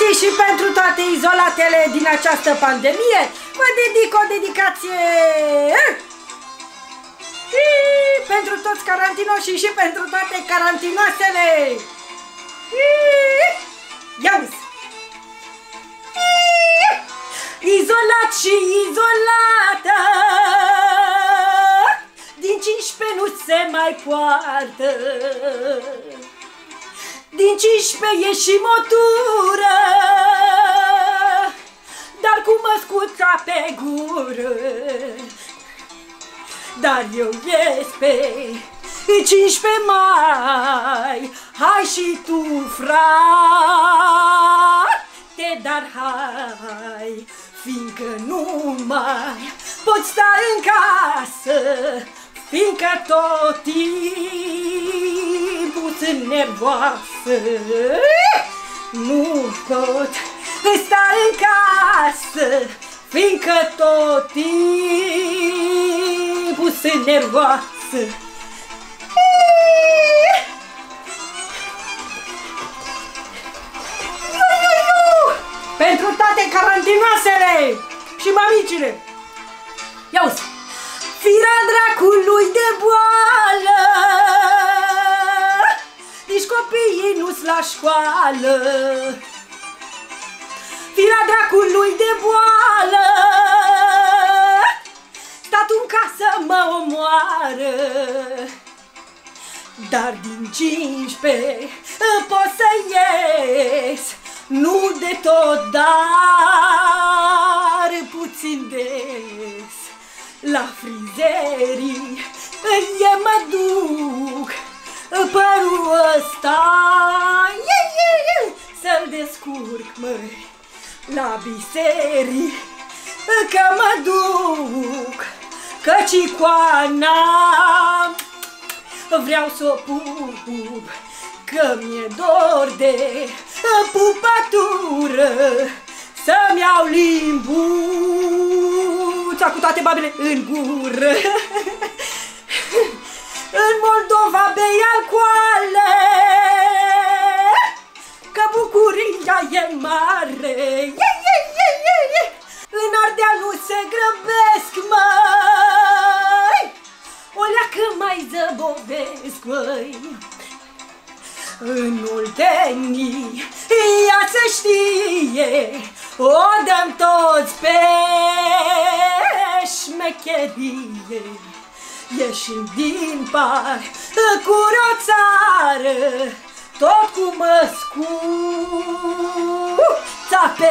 Băieții și pentru toate izolatele din această pandemie, vă dedic o dedicație și pentru toți carantinoșii și pentru toate carantinoasele. Ia uzi! Izolat și izolată Din 15 nu se mai poartă din 15 e și motură Dar cu măscuța pe gură. Dar eu ies pe 15 mai Hai și tu, frate, dar hai Fiindcă nu mai pot sta în casă Fiindcă tot timpul sunt nervoasă Nu pot sta în casă Fiindcă tot timpul sunt nervoasă. Pentru toate carantinoasele și mamicile. Ia uzi. Firea dracului de boală copiii nu-s la școală. Firea dracului de boală. Statul în casă mă omoară. Dar din 15 pot să ies. Nu de tot, dar puțin des la frizerii eu mă duc părul ăsta să-l descurc, măi, la biserii că mă duc, căci icoana vreau să o pup, că mi-e dor de pupatură, să-mi iau limbuța cu toate babele în gură. bucuria e mare. Ye, ye, ye, ye, ye. În Ardeal nu se grăbesc, măi, o leacă mai zăbovesc, măi. În Oltenii, ea se știe, o dăm toți pe șmecherie. Ieșim din par cu o țară, tot cu măscuța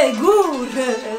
pe gură.